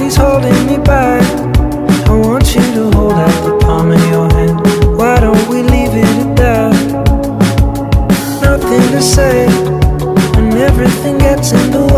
He's holding me back. I want you to hold out the palm of your hand. Why don't we leave it at that? Nothing to say And everything gets in the way.